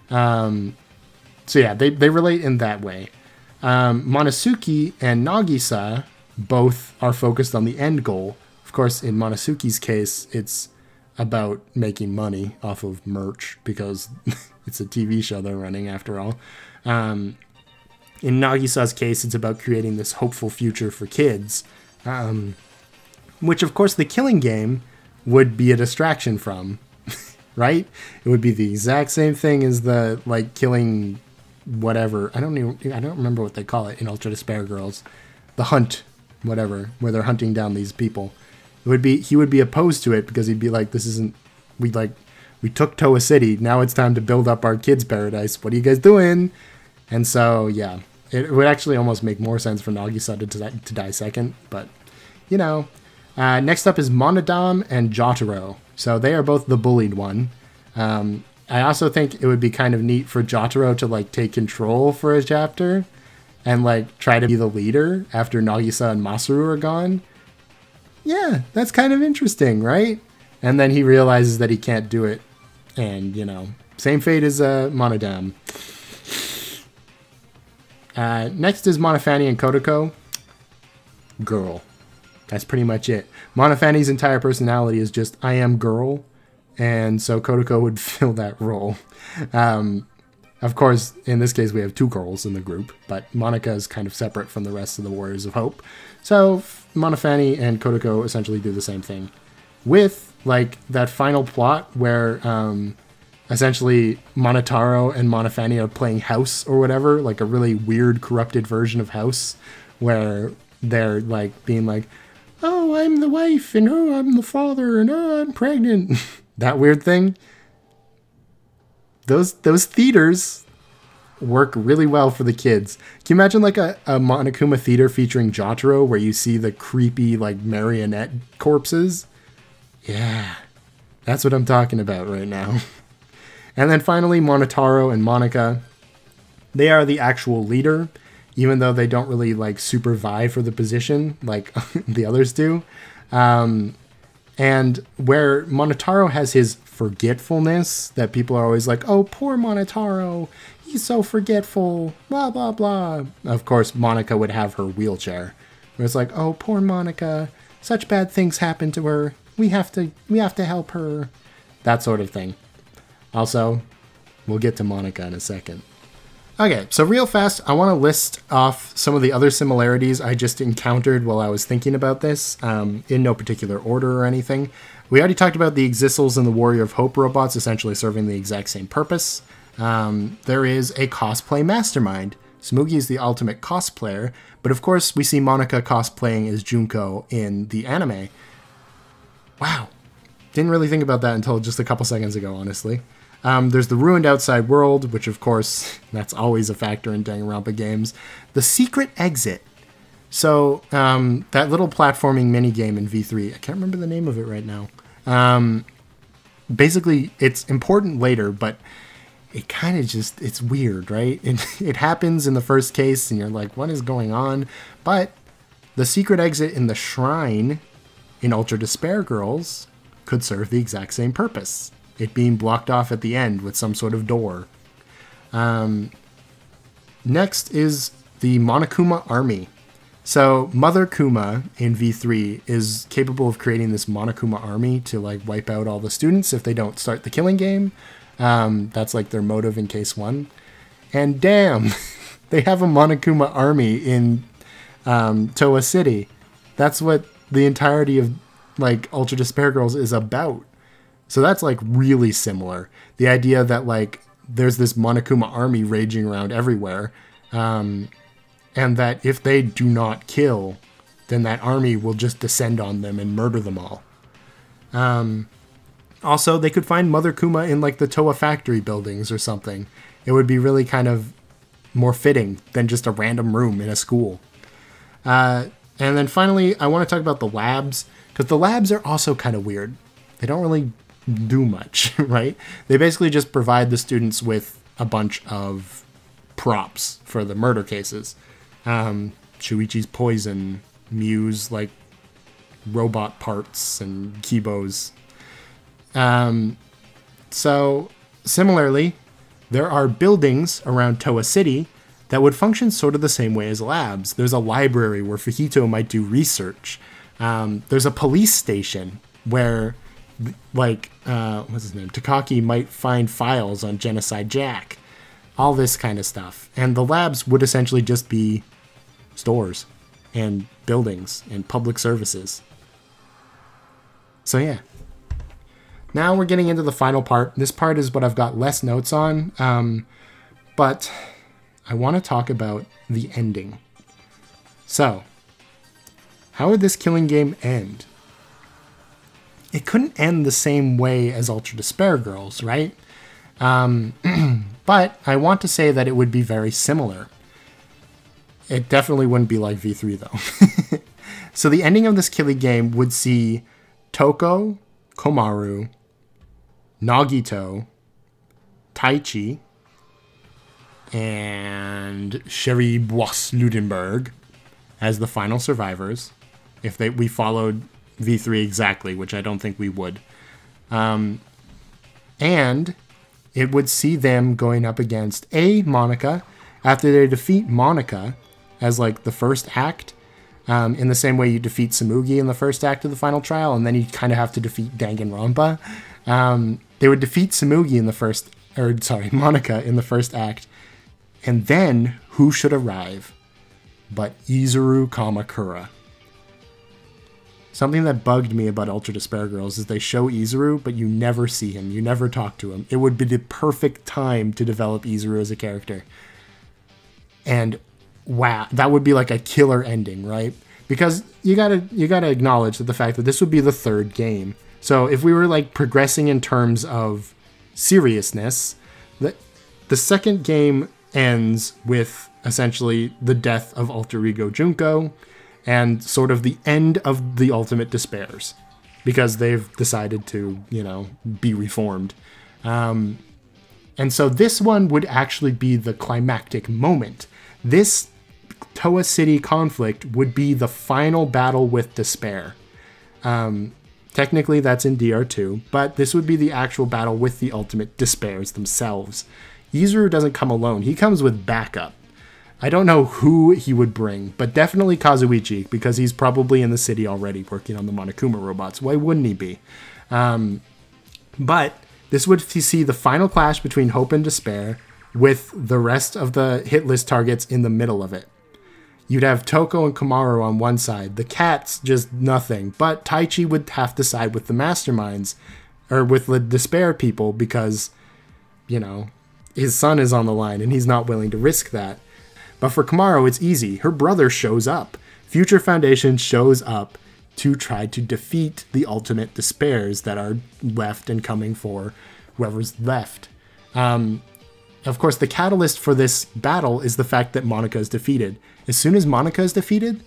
Um, so, yeah, they, they relate in that way. Um, Monosuke and Nagisa both are focused on the end goal. Of course, in Monosuke's case, it's about making money off of merch because it's a TV show they're running after all. Um, in Nagisa's case, it's about creating this hopeful future for kids, um, which of course the killing game would be a distraction from, right? It would be the exact same thing as the like killing whatever. I don't even I don't remember what they call it in Ultra Despair Girls, the hunt, whatever, where they're hunting down these people. It would be he would be opposed to it because he'd be like, "This isn't we like we took Towa City. Now it's time to build up our kids' paradise. What are you guys doing?" And so yeah, it would actually almost make more sense for Nagisa to, to, die second, but you know. Uh, next up is Monodam and Jataro. So they are both the bullied one. Um, I also think it would be kind of neat for Jataro to like take control for a chapter and like try to be the leader after Nagisa and Masaru are gone yeah, that's kind of interesting, right? And then he realizes that he can't do it. And, you know, same fate as uh, Monodam. Uh, next is Monophanie and Kotoko. Girl. That's pretty much it. Monophanie's entire personality is just, I am girl. And so Kotoko would fill that role. Um, of course, in this case, we have two girls in the group, but Monaca is kind of separate from the rest of the Warriors of Hope. So Monophanie and Kotoko essentially do the same thing, with like that final plot where um, essentially Monotaro and Monophanie are playing House or whatever, like a really weird, corrupted version of House, where they're like being like, "Oh, I'm the wife," and "Oh, I'm the father," and "Oh, I'm pregnant." that weird thing. Those those theaters work really well for the kids. Can you imagine like a, a Monokuma theater featuring Jataro where you see the creepy like marionette corpses? Yeah, that's what I'm talking about right now. and then finally, Monotaro and Monaca. They are the actual leader, even though they don't really like super vie for the position like the others do. Um, and where Monotaro has his forgetfulness that people are always like, oh, poor Monotaro he's so forgetful, blah, blah, blah. Of course, Monaca would have her wheelchair. Where it's like, oh, poor Monaca, such bad things happen to her. We have to, we have to help her. That sort of thing. Also, we'll get to Monaca in a second. Okay, so real fast, I want to list off some of the other similarities I just encountered while I was thinking about this, um, in no particular order or anything. We already talked about the Exisals and the Warrior of Hope robots essentially serving the exact same purpose um, there is a cosplay mastermind. Tsumugi is the ultimate cosplayer, but of course we see Monaca cosplaying as Junko in the anime. Wow. Didn't really think about that until just a couple seconds ago, honestly. Um, there's the ruined outside world, which of course that's always a factor in Danganronpa games. The secret exit. So um, that little platforming mini game in V3, I can't remember the name of it right now. Um, basically, it's important later, but it kind of just it's weird, right? It, it happens in the first case, and you're like, what is going on? But the secret exit in the shrine in Ultra Despair Girls could serve the exact same purpose it being blocked off at the end with some sort of door. Um, next is the Monokuma Army. So Mother Kuma in V3 is capable of creating this Monokuma army to like wipe out all the students if they don't start the killing game. Um, that's like their motive in case one. And damn, they have a Monokuma army in um, Towa City. That's what the entirety of like Ultra Despair Girls is about. So that's like really similar. The idea that like there's this Monokuma army raging around everywhere, um, and that if they do not kill, then that army will just descend on them and murder them all. Um, also, they could find Mother Kuma in like the Towa factory buildings or something. It would be really kind of more fitting than just a random room in a school. Uh, and then finally, I want to talk about the labs because the labs are also kind of weird. They don't really do much, right? They basically just provide the students with a bunch of props for the murder cases. Um, Shuichi's poison, Miu's like robot parts and Kibo's. Um, so similarly, there are buildings around Towa City that would function sort of the same way as labs. There's a library where Fuhito might do research. Um, there's a police station where like uh, what's his name? Takaaki might find files on genocide jack. All this kind of stuff. And the labs would essentially just be stores and buildings and public services. So yeah. Now we're getting into the final part. This part is what i've got less notes on um, but i want to talk about the ending. So how would this killing game end it couldn't end the same way as Ultra Despair Girls, right? Um, but I want to say that it would be very similar. It definitely wouldn't be like V3 though. so the ending of this Killy game would see Toko, Komaru, Nagito, Taichi, and Cheri Bois Ludenberg as the final survivors. If they we followed V3 exactly, which I don't think we would. Um, and it would see them going up against A, Monaca, after they defeat Monaca as like the first act, um, in the same way you defeat Tsumugi in the first act of the final trial, and then you kind of have to defeat Danganronpa. Um, they would defeat Tsumugi in the first, or sorry, Monaca in the first act, and then who should arrive but Izuru Kamakura. Something that bugged me about Ultra Despair Girls is they show Izuru, but you never see him. You never talk to him. It would be the perfect time to develop Izuru as a character. And wow, that would be like a killer ending, right? Because you gotta you gotta acknowledge that the fact that this would be the third game. So if we were like progressing in terms of seriousness, the the second game ends with essentially the death of Alter Ego Junko and sort of the end of the ultimate despairs because they've decided to, you know, be reformed. Um, and so this one would actually be the climactic moment. This Towa City conflict would be the final battle with despair. Um, technically, that's in DR2, but this would be the actual battle with the ultimate despairs themselves. Izuru doesn't come alone, he comes with backup. I don't know who he would bring, but definitely Kazuichi because he's probably in the city already working on the Monokuma robots. Why wouldn't he be? Um, but this would see the final clash between hope and despair with the rest of the hit list targets in the middle of it. You'd have Toko and Komaru on one side, the cats just nothing, but Taichi would have to side with the masterminds or with the despair people because, you know, his son is on the line and he's not willing to risk that. But for Komaru, it's easy. Her brother shows up. Future Foundation shows up to try to defeat the ultimate despairs that are left and coming for whoever's left. Um, of course, the catalyst for this battle is the fact that Monaca is defeated. As soon as Monaca is defeated,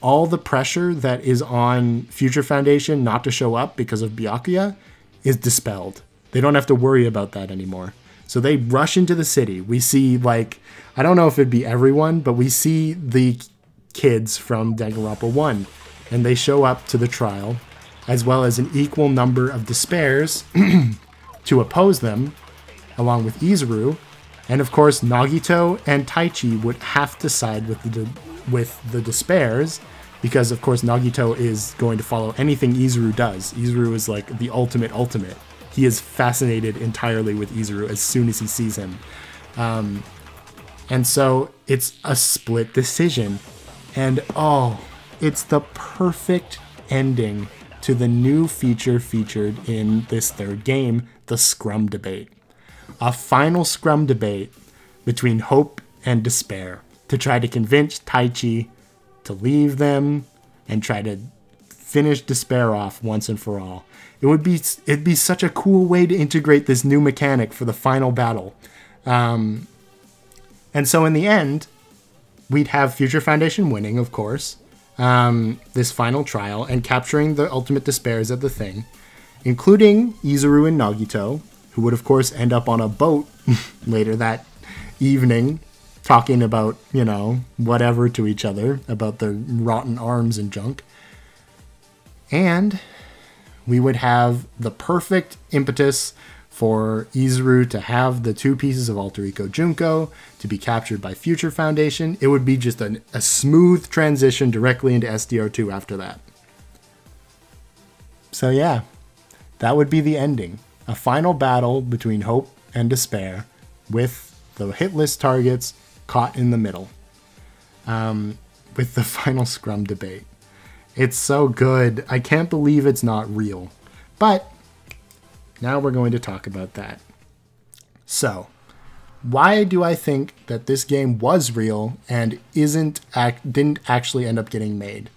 all the pressure that is on Future Foundation not to show up because of Byakuya is dispelled. They don't have to worry about that anymore. So they rush into the city. We see, like, I don't know if it'd be everyone, but we see the kids from Danganronpa 1, and they show up to the trial, as well as an equal number of despairs to oppose them, along with Izuru. And of course, Nagito and Taichi would have to side with the with the despairs because of course Nagito is going to follow anything Izuru does. Izuru is like the ultimate ultimate. He is fascinated entirely with Izuru as soon as he sees him. Um, and so it's a split decision. And oh, it's the perfect ending to the new feature featured in this third game, the Scrum Debate. A final Scrum debate between hope and despair to try to convince Taichi to leave them and try to finish despair off once and for all. It would be it'd be such a cool way to integrate this new mechanic for the final battle. Um, and so in the end, we'd have Future Foundation winning, of course, um, this final trial and capturing the ultimate despairs of the thing, including Izuru and Nagito, who would, of course, end up on a boat later that evening talking about, you know, whatever to each other about their rotten arms and junk. And we would have the perfect impetus for Izuru to have the two pieces of Alter Ego Junko to be captured by Future Foundation. It would be just an, a smooth transition directly into SDR2 after that. So, yeah, that would be the ending. A final battle between hope and despair with the hit list targets caught in the middle um, with the final scrum debate. It's so good. I can't believe it's not real. But now we're going to talk about that. So, why do I think that this game was real and isn't act, didn't actually end up getting made?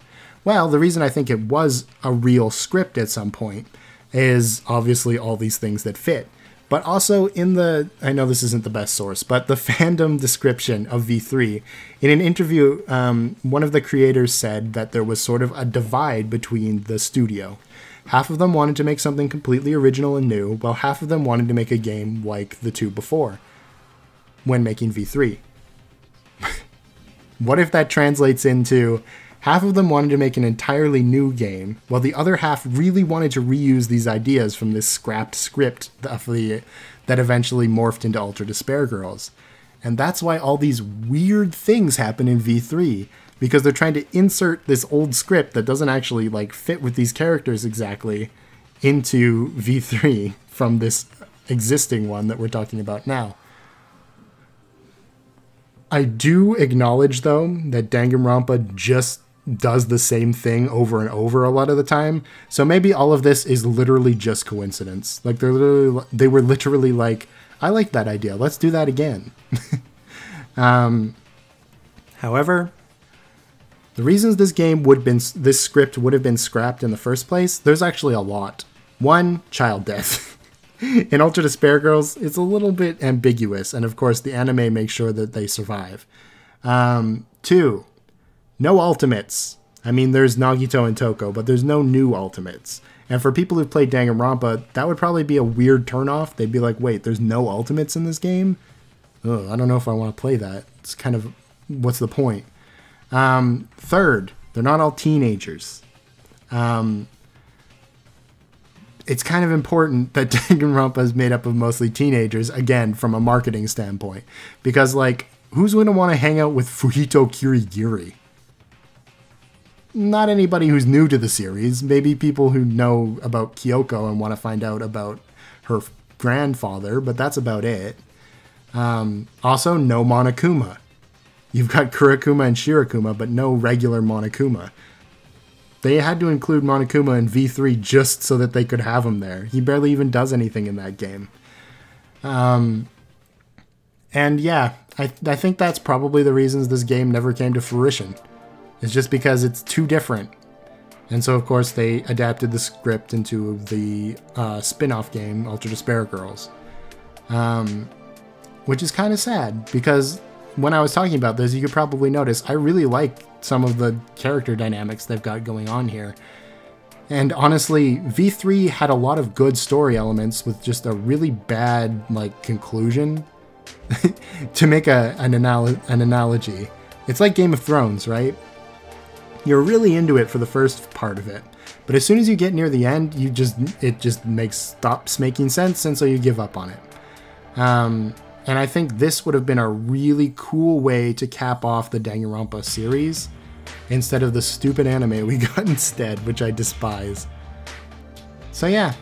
Well, the reason I think it was a real script at some point is obviously all these things that fit. But also in the, I know this isn't the best source, but the fandom description of V3, in an interview, um, one of the creators said that there was sort of a divide between the studio. Half of them wanted to make something completely original and new, while half of them wanted to make a game like the two before when making V3. what if that translates into half of them wanted to make an entirely new game, while the other half really wanted to reuse these ideas from this scrapped script that eventually morphed into Ultra Despair Girls? And that's why all these weird things happen in V3 because they're trying to insert this old script that doesn't actually like fit with these characters exactly into V3 from this existing one that we're talking about now. I do acknowledge though that Danganronpa just does the same thing over and over a lot of the time. So maybe all of this is literally just coincidence. Like they're literally they were literally like, I like that idea. Let's do that again. um, however, the reasons this game would been this script would have been scrapped in the first place, there's actually a lot. One, child death. in Ultra Despair Girls, it's a little bit ambiguous, and of course the anime makes sure that they survive. Um, two, no ultimates. I mean, there's Nagito and Toko, but there's no new ultimates. And for people who've played Danganronpa, that would probably be a weird turnoff. They'd be like, wait, there's no ultimates in this game? Ugh, I don't know if I want to play that. It's kind of, what's the point? Um, third, they're not all teenagers. Um, it's kind of important that Danganronpa is made up of mostly teenagers, again, from a marketing standpoint. Because, like, who's going to want to hang out with Fuhito Kirigiri? Not anybody who's new to the series. Maybe people who know about Kyoko and want to find out about her grandfather, but that's about it. Um, also, no Monokuma. You've got Kurokuma and Shirokuma, but no regular Monokuma. They had to include Monokuma in V3 just so that they could have him there. He barely even does anything in that game. Um, and yeah, I, I think that's probably the reasons this game never came to fruition. It's just because it's too different. And so, of course, they adapted the script into the uh, spin off game, Ultra Despair Girls. Um, which is kind of sad because when I was talking about this, you could probably notice I really like some of the character dynamics they've got going on here. And honestly, V3 had a lot of good story elements with just a really bad like conclusion. to make a, an, anal- an analogy, it's like Game of Thrones, right? You're really into it for the first part of it, but as soon as you get near the end, you just it just makes stops making sense, and so you give up on it. Um, and I think this would have been a really cool way to cap off the Danganronpa series instead of the stupid anime we got instead, which I despise. So yeah,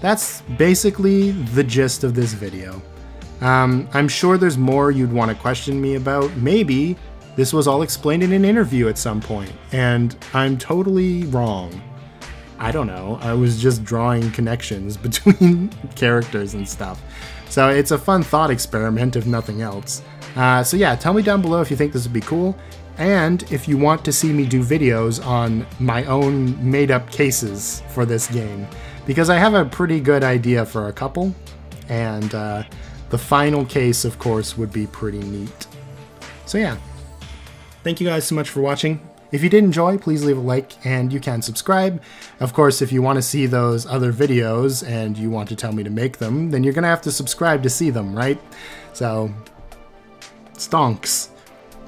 that's basically the gist of this video. Um, I'm sure there's more you'd want to question me about. Maybe this was all explained in an interview at some point, and I'm totally wrong. I don't know. I was just drawing connections between characters and stuff. So it's a fun thought experiment, if nothing else. Uh, so yeah, tell me down below if you think this would be cool, and if you want to see me do videos on my own made-up cases for this game, because I have a pretty good idea for a couple, and uh, the final case, of course, would be pretty neat. So yeah, thank you guys so much for watching. If you did enjoy, please leave a like and you can subscribe. Of course, if you want to see those other videos and you want to tell me to make them, then you're going to have to subscribe to see them, right? So, stonks.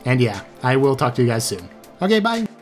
And yeah, I will talk to you guys soon. Okay, bye.